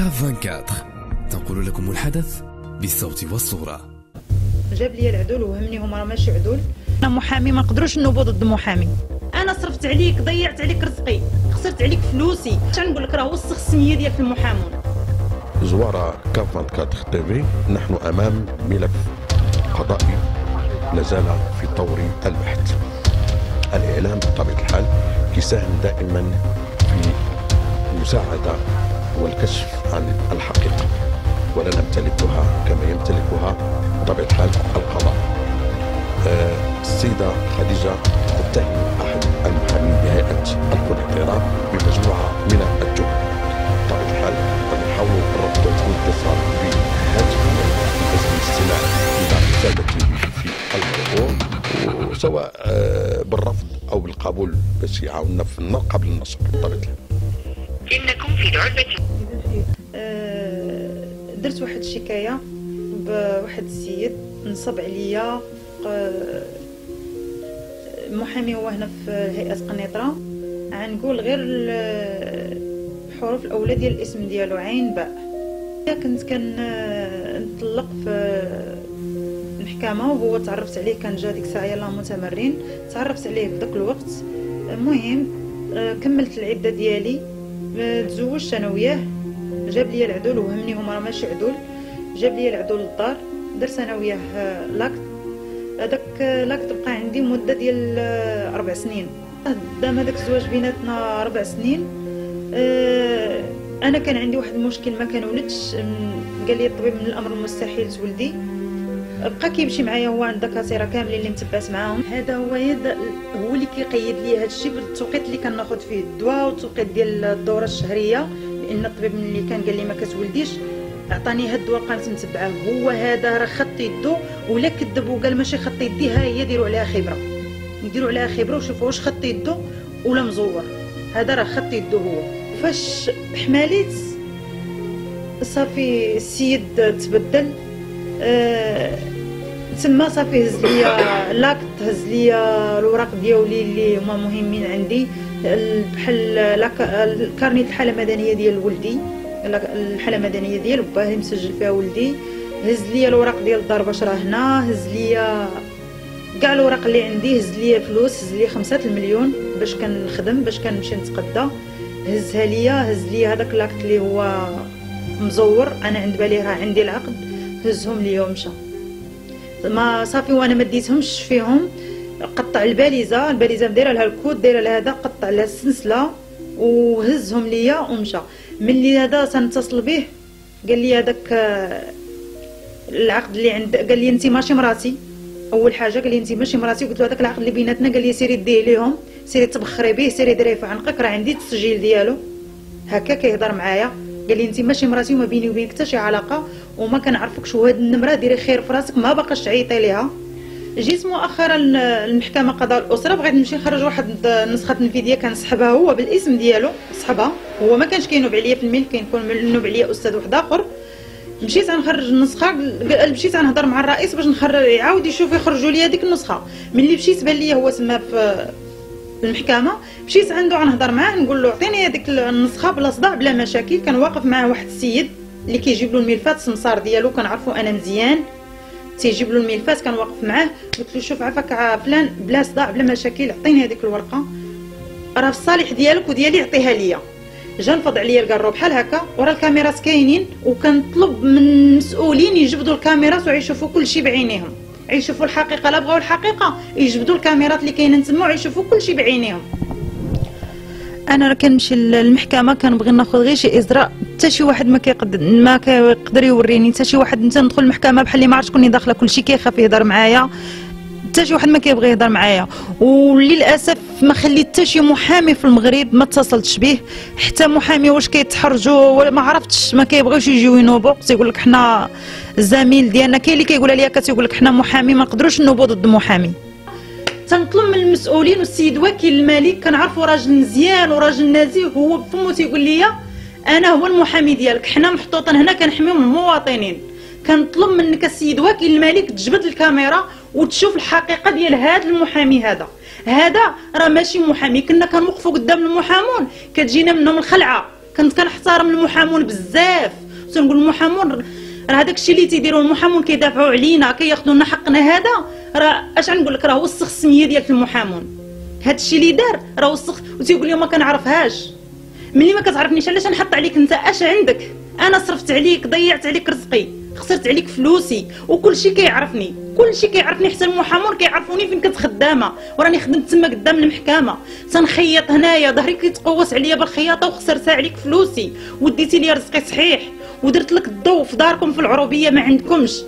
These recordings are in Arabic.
كاف 24 تنقل لكم الحدث بالصوت والصورة. جاب لي العدول وهمني هما راه ماشي عدول. أنا محامي ما نقدروش نوبوا ضد محامي. أنا صرفت عليك ضيعت عليك رزقي. خسرت عليك فلوسي. اش نقول لك؟ راه وسخ السميه ديالك في المحامون. زوار كاف 24 تي نحن أمام ملف قضائي. لازال في طور البحث. الإعلام بطبيعة الحال يساهم دائما في المساعده والكشف عن الحقيقة. ولا نمتلكها كما يمتلكها بطبيعه الحال القضاء. آه، السيدة خديجة تتهم أحد المحامين بهيئة الاضطراب بمجموعة من التهم بطبيعه الحال نحاول ربط الاتصال بهاتف باسم الاستماع إلى رسالته في الموضوع وسواء آه، بالرفض أو بالقبول باش يعاوننا في النار قبل النشر بطبيعه الحال إنكم في آه، درت واحد الشكايه بواحد السيد نصب عليا المحامي هو هنا في هيئة قنيطرة. غنقول غير ال- الحروف الأولى ديال الاسم ديالو عين باء. كنت كان آه، نطلق في المحكمه وهو تعرفت عليه كان جا ديك الساعة يلاه متمرن تعرفت عليه في ذاك الوقت. المهم آه، كملت العدة ديالي. آه، تزوجت أنا وياه جاب لي العدول وهمني هما ماشي عدول جاب لي العدول للدار درت أنا وياه l'acte هذاك آه، l'acte بقى عندي مدة ديال آه، أربع سنين. قدام هذاك الزواج بيناتنا أربع سنين أنا كان عندي واحد المشكل ما كنولدش أم، قال لي الطبيب من الأمر المستحيل تولدي. بقى كيمشي معايا هو عند الدكاتره كاملين اللي متبعت معاهم. هذا هو يد هو اللي كيقيد لي هذا الشيء بالتوقيت اللي كناخذ فيه الدواء والتوقيت ديال الدورة الشهرية. لأن الطبيب اللي كان قال لي ما كتولديش عطاني هاد الدواء بقيت نتبعه هو هذا راه خط يدو ولا كذب وقال ماشي خط يدي ها هي ديروا عليها خبرة. يديروا عليها خبرة وشوفوا واش خط يدو ولا مزور. هذا راه خط يدو هو. فاش حماليت صافي السيد تبدل. تما صافي هز ليا l'acte هز ليا الوراق ديالي اللي هما مهمين عندي. ال- بحال ال carnet الحاله المدنية ديال ولدي. الحاله المدنية ديال باه مسجل فيها ولدي. هز ليا الوراق ديال الدار باش راه هنا. هز ليا كاع الوراق اللي عندي. هز ليا فلوس هز ليا خمسة المليون باش كنخدم باش كنمشي نتقدى هزها ليا هز ليا هذاك لاكت اللي هو مزور. أنا عند بالي راه عندي العقد. هزهم ليا ومشى ما صافي وأنا ما ديتهمش فيهم. قطع الباليزة الباليزة دايرة لها الكود دايرة لها هذا قطع لها السلسله وهزهم ليا ومشى ملي هذا سنتصل به قال لي هذاك آه، العقد اللي عند قال لي انت ماشي مراتي أول حاجة قال لي انت ماشي مراتي قلت له هذاك العقد اللي بيناتنا قال لي سيري ديه ليهم سيري تبخري به سيري ديريه في عنقك راه عندي التسجيل ديالو. هكا كيهضر معايا. قال لي انت ماشي مراتي وما بيني وبينك حتى شي علاقة وما كنعرفكش وهاد النمرة ديري خير في راسك ما باقاش تعيطي ليها. جيت مؤخرا المحكمه قضاء الأسرة بغيت نمشي نخرج واحد نسخة الفيديو كنسحبها هو بالاسم ديالو سحبها. هو ما كانش كينوب عليا في الملف كاين يكون منوب عليا أستاذ واحد آخر. مشيت غنخرج النسخة مشيت غنهضر مع الرئيس باش نخرج يعاود يشوف يخرجوا لي هذيك النسخة. ملي مشيت بان لي هو تما في المحكمة مشيت عنده غنهضر معاه نقول له عطيني هذيك النسخة بلا صداع بلا مشاكل كان واقف معاه واحد السيد اللي كيجيب له الملفات السمسار ديالو كنعرفو أنا مزيان. تيجيب له الملفات كان واقف معاه قلت له شوف عافاك ع- فلان بلا صداع بلا مشاكل عطيني هذيك الورقة. راه في الصالح ديالك وديالي عطيها ليا. جا نفض عليا الكارو بحال هكا ورا الكاميرات كاينين وكنطلب من المسؤولين يجبدوا الكاميرات ويشوفوا كل شيء بعينيهم. يشوفوا الحقيقة لا بغاو الحقيقة. يجبدوا الكاميرات اللي كاينين تما ويشوفوا كل شيء بعينيهم. أنا كنمشي للمحكمة كنبغي ناخذ غير شي اجراء حتى شي واحد ما كيقدر ما كيقدر يوريني حتى شي واحد انت ندخل المحكمة بحال اللي ما عرفتش شكون اللي داخلة كلشي كيخاف يهضر معايا. حتى شي واحد ما كيبغي يهضر معايا. وللأسف ما خليت حتى شي محامي في المغرب ما اتصلتش به. حتى محامي واش كيتحرجوا ما عرفتش ما كيبغيوش يجيو ينوبوا. تيقول لك حنا الزميل ديالنا. كاين اللي كيقولها ليا كتيقول لك حنا محامي ما نقدروش نوبوا ضد محامي. تنطلب من المسؤولين والسيد وكيل الملك كنعرفوا راجل مزيان وراجل نزيه هو بفمو تيقول لي أنا هو المحامي ديالك. حنا محطوطين هنا كنحميو المواطنين كنطلب منك السيد وكيل الملك تجبد الكاميرا وتشوف الحقيقة ديال هذا المحامي هذا. هذا راه ماشي محامي. كنا كنوقفوا قدام المحامون كتجينا منهم الخلعة. كنت كنحترم المحامون بزاف. تنقول المحامون راه هذاك الشيء اللي تيديروا المحامون كيدافعوا علينا كياخذوا لنا حقنا هذا راه اش غنقول لك؟ راه وسخ السمية ديال المحامون. هذا الشيء اللي دار راه وسخ. وتيقول لي ما كنعرفهاش. ملي ما كتعرفنيش علاش نحط عليك انت؟ اش عندك؟ أنا صرفت عليك ضيعت عليك رزقي. خسرت عليك فلوسي. وكل شيء كيعرفني. كل شيء كيعرفني حتى المحامون كيعرفوني فين كنت خدامه وراني خدمت تما قدام المحكمة. تنخيط هنايا ظهري كيتقوس عليا بالخياطة وخسرت عليك فلوسي. وديتي لي رزقي صحيح. ودرت لك الضوء في داركم في العروبية ما عندكمش.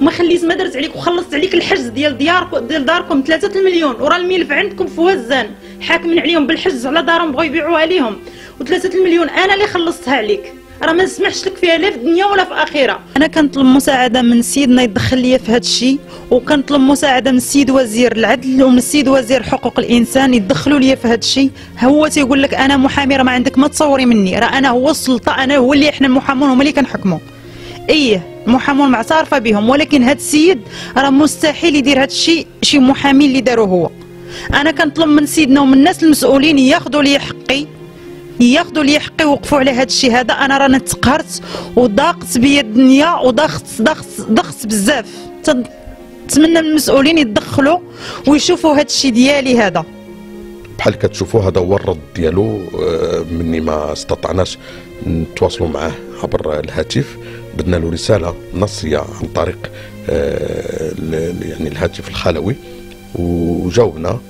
وما خليت ما درت عليك وخلصت عليك الحجز ديال دياركم ديال داركم 3 المليون وراه الملف عندكم في وزان. حاكمين عليهم بالحجز على دارهم بغاو يبيعوها ليهم. و3 المليون أنا اللي خلصتها عليك. راه ما نسمحش لك فيها لا في الدنيا ولا في اخره أنا كنطلب مساعدة من سيدنا يدخل لي في هذا الشيء وكنطلب مساعدة من السيد وزير العدل ومن السيد وزير حقوق الإنسان يدخلوا لي في هذا الشيء هو تيقول لك أنا محامي راه ما عندك ما تصوري مني. راه أنا هو السلطة أنا هو اللي إحنا المحامون هما اللي كنحكموا. إيه محامون معترفة بهم ولكن هذا السيد راه مستحيل يدير هذا الشيء شي محامي اللي داروا هو. أنا كنطلب من سيدنا ومن الناس المسؤولين ياخذوا لي حقي ياخذوا لي حقي ويوقفوا على هذا الشيء هذا. أنا راني تقهرت وضاقت بيا الدنيا وضغط ضغط ضغط بزاف نتمنى من المسؤولين يتدخلوا ويشوفوا هذا الشيء ديالي هذا. بحال كتشوفوا هذا هو الرد ديالو آه، مني ما استطعناش نتواصلوا معاه عبر الهاتف. بدنا له رسالة نصية عن طريق آه، يعني الهاتف الخلوي. وجاوبنا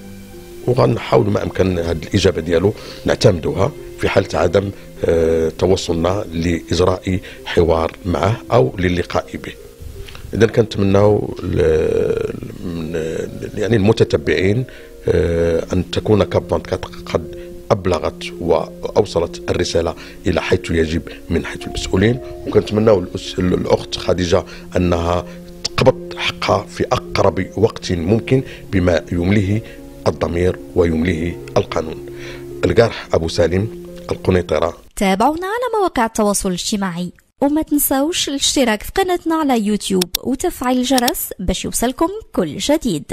وغنحاول ما أمكن هذه الإجابة ديالو نعتمدوها. في حالة عدم آه، توصلنا لإجراء حوار معه أو للقاء به. اذا كنتمناو من يعني المتتبعين آه، أن تكون كاب قد أبلغت وأوصلت الرسالة إلى حيث يجب من حيث المسؤولين. وكنتمناو الأخت خديجة أنها تقبض حقها في أقرب وقت ممكن بما يمليه الضمير ويمليه القانون. الجرح أبو سالم القنيطرة. تابعونا على مواقع التواصل الاجتماعي. وما تنسوش الاشتراك في قناتنا على يوتيوب وتفعيل الجرس باش يوصلكم كل جديد.